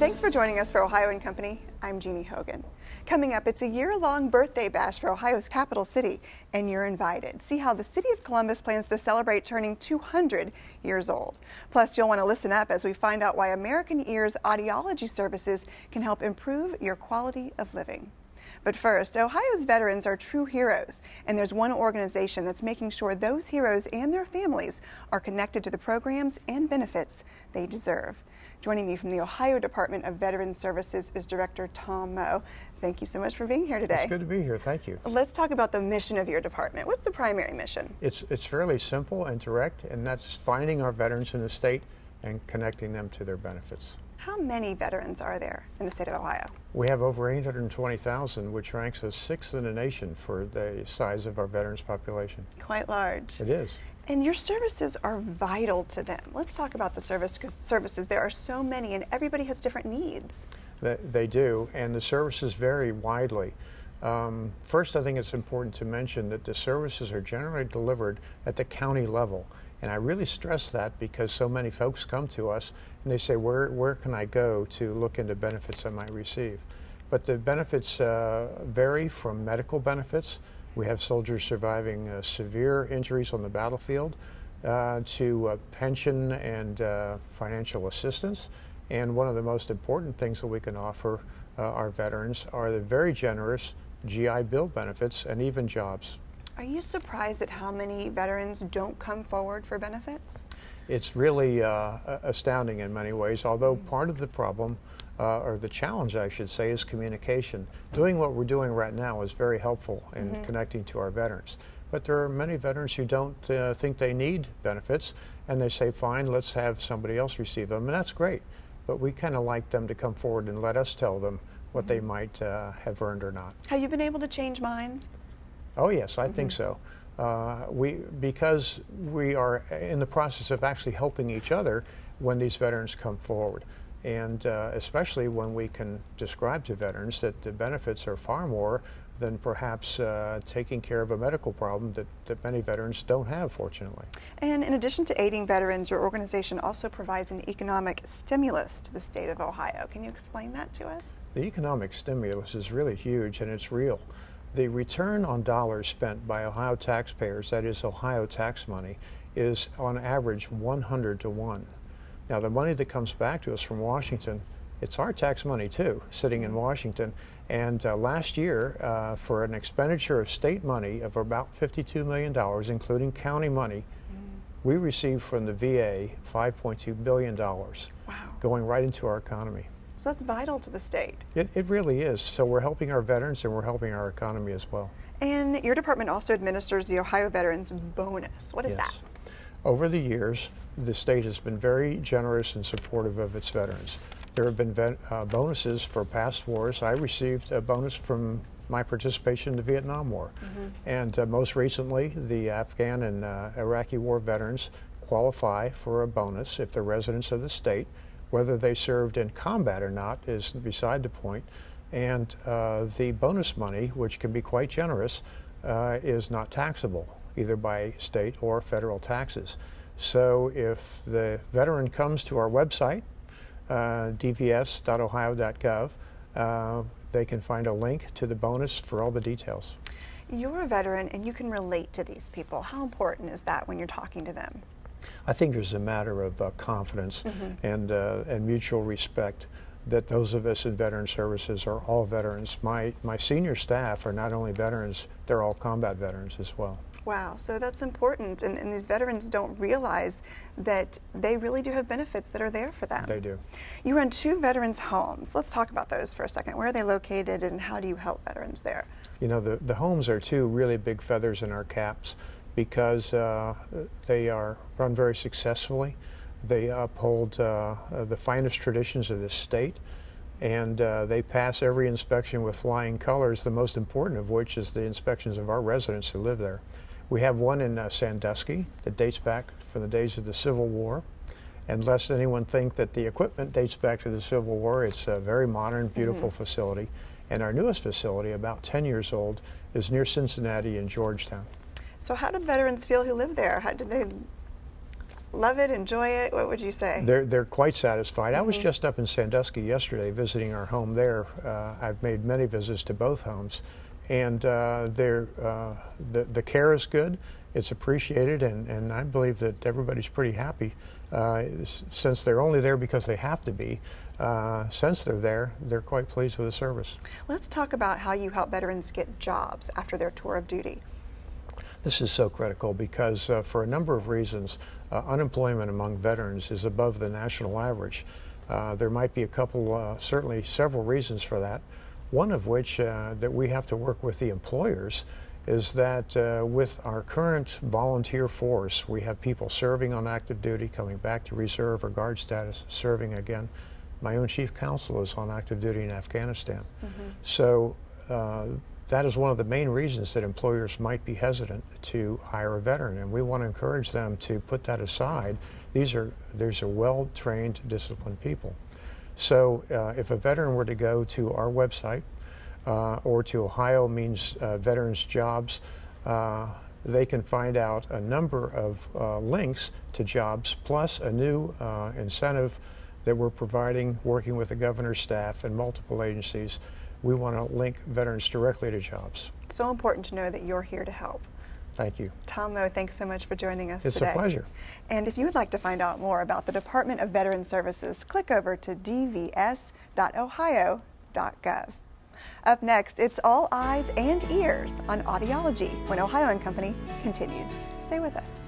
Thanks for joining us for Ohio and Company. I'm Jeannie Hogan. Coming up, it's a year-long birthday bash for Ohio's capital city, and you're invited. See how the city of Columbus plans to celebrate turning 200 years old. Plus, you'll want to listen up as we find out why American Ears audiology services can help improve your quality of living. But first, Ohio's veterans are true heroes, and there's one organization that's making sure those heroes and their families are connected to the programs and benefits they deserve. Joining me from the Ohio Department of Veteran Services is Director Tom Moe. Thank you so much for being here today. It's good to be here. Thank you. Let's talk about the mission of your department. What's the primary mission? It's, it's fairly simple and direct, and that's finding our veterans in the state and connecting them to their benefits. How many veterans are there in the state of Ohio? We have over 820,000, which ranks us sixth in the nation for the size of our veterans population. Quite large. It is. And your services are vital to them. Let's talk about the service services. There are so many, and everybody has different needs. They, they do, and the services vary widely. Um, first, I think it's important to mention that the services are generally delivered at the county level. And I really stress that because so many folks come to us and they say, where, where can I go to look into benefits I might receive? But the benefits uh, vary from medical benefits we have soldiers surviving uh, severe injuries on the battlefield uh, to uh, pension and uh, financial assistance. And one of the most important things that we can offer uh, our veterans are the very generous GI Bill benefits and even jobs. Are you surprised at how many veterans don't come forward for benefits? It's really uh, astounding in many ways, although part of the problem uh, or the challenge, I should say, is communication. Doing what we're doing right now is very helpful in mm -hmm. connecting to our veterans. But there are many veterans who don't uh, think they need benefits, and they say, fine, let's have somebody else receive them, and that's great. But we kind of like them to come forward and let us tell them what they mm-hmm. might uh, have earned or not. Have you been able to change minds? Oh, yes, I mm -hmm. think mm-hmm. so. Uh, we, because we are in the process of actually helping each other when these veterans come forward and uh, especially when we can describe to veterans that the benefits are far more than perhaps uh, taking care of a medical problem that, that many veterans don't have, fortunately. And in addition to aiding veterans, your organization also provides an economic stimulus to the state of Ohio. Can you explain that to us? The economic stimulus is really huge and it's real. The return on dollars spent by Ohio taxpayers, that is Ohio tax money, is on average 100 to 1. Now, the money that comes back to us from Washington, it's our tax money too, sitting in Washington. And uh, last year, uh, for an expenditure of state money of about $52 million, including county money, mm. we received from the VA $5.2 billion wow. going right into our economy. So that's vital to the state. It, it really is. So we're helping our veterans and we're helping our economy as well. And your department also administers the Ohio Veterans Bonus. What is yes. that? Over the years, the state has been very generous and supportive of its veterans. There have been uh, bonuses for past wars. I received a bonus from my participation in the Vietnam War. Mm -hmm. And uh, most recently, the Afghan and uh, Iraqi war veterans qualify for a bonus if they're residents of the state. Whether they served in combat or not is beside the point. And uh, the bonus money, which can be quite generous, uh, is not taxable, either by state or federal taxes. So if the veteran comes to our website, uh, dvs.ohio.gov, uh, they can find a link to the bonus for all the details. You're a veteran and you can relate to these people. How important is that when you're talking to them? I think there's a matter of uh, confidence mm -hmm. and, uh, and mutual respect that those of us in veteran services are all veterans. My, my senior staff are not only veterans, they're all combat veterans as well. Wow, so that's important, and, and, these veterans don't realize that they really do have benefits that are there for them. They do. You run two veterans' homes. Let's talk about those for a second. Where are they located, and how do you help veterans there? You know, the, the homes are two really big feathers in our caps because uh, they are run very successfully. They uphold uh, the finest traditions of this state and uh, they pass every inspection with flying colors, the most important of which is the inspections of our residents who live there. We have one in uh, Sandusky that dates back from the days of the Civil War. And lest anyone think that the equipment dates back to the Civil War, it's a very modern, beautiful mm -hmm. facility. And our newest facility, about 10 years old, is near Cincinnati in Georgetown. So how do veterans feel who live there? How do they love it, enjoy it? What would you say? They're, they're quite satisfied. I was Mhm. just up in Sandusky yesterday visiting our home there. Uh, I've made many visits to both homes, and uh, they're, uh, the, the care is good, it's appreciated, and, and I believe that everybody's pretty happy. Uh, since they're only there because they have to be, uh, since they're there, they're quite pleased with the service. Let's talk about how you help veterans get jobs after their tour of duty. This is so critical because, uh, for a number of reasons, uh, unemployment among veterans is above the national average. Uh, there might be a couple, uh, certainly several reasons for that. One of which uh, that we have to work with the employers is that uh, with our current volunteer force, we have people serving on active duty, coming back to reserve or guard status, serving again. My own chief counsel is on active duty in Afghanistan. So uh, that is one of the main reasons that employers might be hesitant to hire a veteran, and we want to encourage them to put that aside. These are these are well-trained, disciplined people. So uh, if a veteran were to go to our website uh, or to Ohio means uh, Veterans Jobs, uh, they can find out a number of uh, links to jobs plus a new uh, incentive that we're providing working with the governor's staff and multiple agencies. We want to link veterans directly to jobs. It's so important to know that you're here to help. Thank you. Tom Moe, thanks so much for joining us It's today. a pleasure. And if you would like to find out more about the Department of Veteran Services, click over to dvs.ohio.gov. Up next, it's all eyes and ears on audiology when Ohio and Company continues. Stay with us.